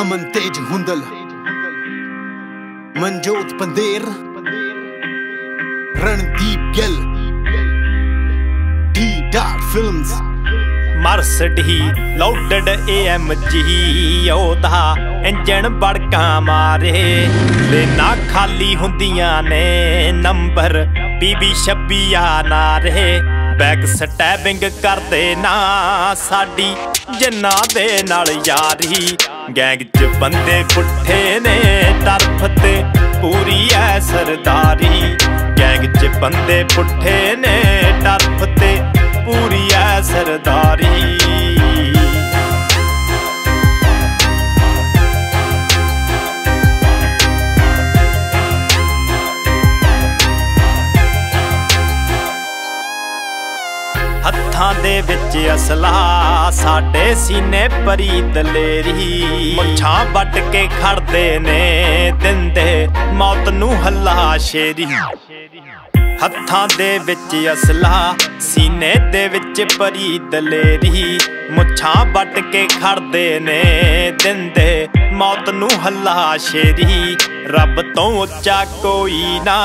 Aman Tej Hundal. Manjot Pander. Randeep Gill. D dot films Mercedes loaded AMG ਉਹਦਾ engine ਬੜਕਾ ਮਾਰੇ। ਲੈਣਾ ਖਾਲੀ ਹੁੰਦੀਆਂ ਨੇ, ਨੰਬਰ ਬੀਬੀ 26 ਆ ਨਾਰੇ। ਬੈਕ ਸਟੈਬਿੰਗ ਕਰਦੇ ਨਾ ਸਾਡੀ ਜਿੰਨਾ ਦੇ ਨਾਲ ਯਾਰੀ। ਗੈਂਗ 'ਚ ਬੰਦੇ ਪੁੱਠੇ ਨੇ, ਤਰਫ ਤੇ ਪੂਰੀ ਐ ਸਰਦਾਰੀ। ਗੈਂਗ 'ਚ ਬੰਦੇ ਪੁੱਠੇ ਨੇ, ਤਰਫ ਤੇ ਪੂਰੀ ਐ ਸਰਦਾਰੀ। ਹੱਥਾਂ ਦੇ ਵਿੱਚ ਅਸਲਾ, ਸਾਡੇ ਸੀਨੇ ਪਰੀ ਦਲੇਰੀ ਮੁੱਛਾਂ ਵੱਟ ਕੇ ਖੜਦੇ ਨੇ ਦਿੰਦੇ, ਮੌਤ ਨੂੰ ਹੱਲਾ ਸ਼ੇਰੀ। ਹੱਥਾਂ ਦੇ ਵਿੱਚ ਅਸਲਾ, ਸੀਨੇ ਦੇ ਵਿੱਚ ਪਰੀ ਦਲੇਰੀ ਮੁੱਛਾਂ ਵੱਟ ਕੇ ਖੜਦੇ ਨੇ ਦਿੰਦੇ ਮੌਤ ਨੂੰ ਹੱਲਾ ਸ਼ੇਰੀ। ਰੱਬ ਤੋਂ ਉੱਚਾ ਕੋਈ ਨਾ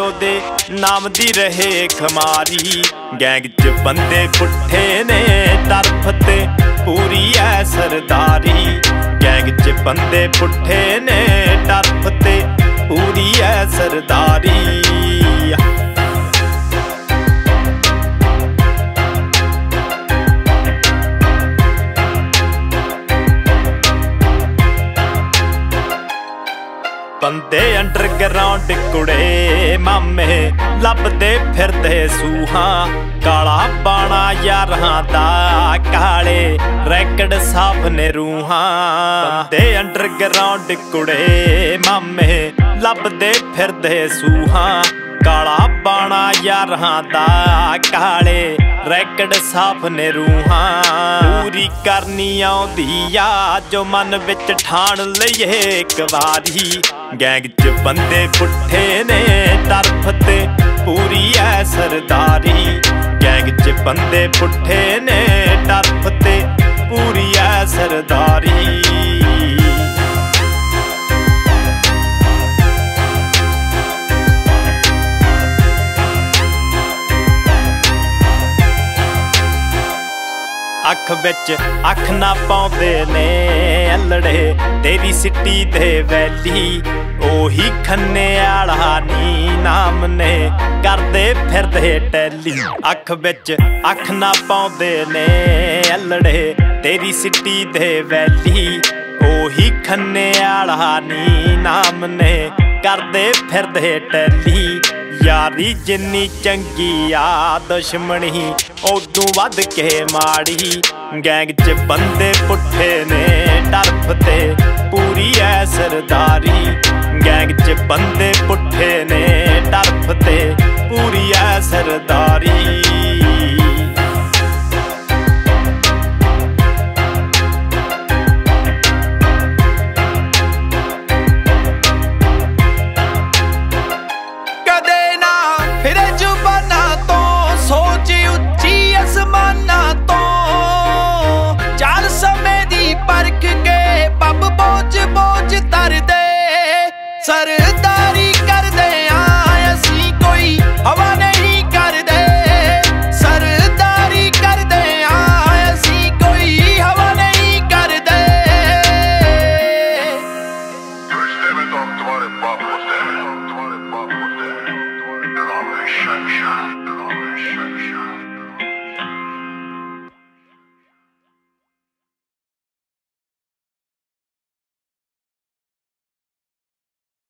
ਉਹਦੇ ਨਾਮ ਦੀ ਰਹੇ ਖਮਾਰੀ ਗੈਂਗ 'ਚ ਬੰਦੇ ਪੁੱਠੇ ਨੇ, ਤਰਫ ਤੇ ਪੂਰੀ ਐ ਸਰਦਾਰੀ। ਗੈਂਗ 'ਚ ਬੰਦੇ ਪੁੱਠੇ ਨੇ, ਤਰਫ ਤੇ ਪੂਰੀ ਐ ਸਰਦਾਰੀ। ਬੰਦੇ ਅੰਡਰਗਰਾਉਂਡ ਕੁੜੇ ਮਾਮੇ, ਲੱਭਦੇ ਫਿਰਦੇ ਸੂਹਾਂ। ਕਾਲਾ ਬਾਣਾ ਯਾਰਾਂ ਦਾ ਕਾਲੇ ਰੈਕਡ ਸਾਫ਼ ਨੇ ਰੂਹਾਂ। ਬੰਦੇ ਅੰਡਰਗਰਾਉਂਡ ਕੁੜੇ ਮਾਮੇ, ਲੱਭਦੇ ਫਿਰਦੇ ਸੂਹਾਂ। ਕਾਲਾ ਬਾਣਾ ਯਾਰਾਂ ਦਾ ਕਾਲੇ ਰੈਕਡ ਸਾਫ਼ ਨੇ ਰੂਹਾਂ। ਪੂਰੀ ਕਰਨੀ ਆਉਂਦੀ ਆ, ਜੋ ਮਨ ਵਿੱਚ ਠਾਣ ਲਈਏ ਇੱਕ ਵਾਰੀ। ਗੈਂਗ 'ਚ ਬੰਦੇ ਪੁੱਠੇ ਨੇ, ਤਰਫ ਤੇ ਪੂਰੀ ਐ ਸਰਦਾਰੀ। ਗੈਂਗ 'ਚ ਬੰਦੇ ਪੁੱਠੇ ਨੇ ਅੱਖ ਵਿੱਚ ਅੱਖ ਨਾ ਪਾਉਂਦੇ ਨੇ ਅਲੜੇ। ਤੇਰੀ ਸਿੱਟੀ ਦੇ ਵੈਲੀ ਉਹੀ ਖੰਨੇ ਵਾਲਾ ਨੀ ਨਾਮ ਨੇ। ਕਰਦੇ ਫਿਰਦੇ ਟੈਲੀ। ਅੱਖ ਵਿੱਚ ਅੱਖ ਨਾ ਪਾਉਂਦੇ ਨੇ ਅਲੜੇ। ਤੇਰੀ ਸਿੱਟੀ ਦੇ ਵੈਲੀ ਉਹੀ ਖੰਨੇ ਵਾਲਾ ਨੀ ਨਾਮ ਨੇ। ਕਰਦੇ ਫਿਰਦੇ ਟੈਲੀ। ਯਾਰੀ ਜਿੰਨੀ ਚੰਗੀ ਆ, ਦੁਸ਼ਮਣੀ ਉਦੋਂ ਵੱਧ ਕੇ ਮਾੜੀ। ਗੈਂਗ 'ਚ ਬੰਦੇ ਪੁੱਠੇ ਨੇ, ਟਰਫ ਤੇ ਪੂਰੀ ਐ ਸਰਦਾਰੀ। ਗੈਂਗ 'ਚ ਬੰਦੇ ਪੁੱਠੇ ਨੇ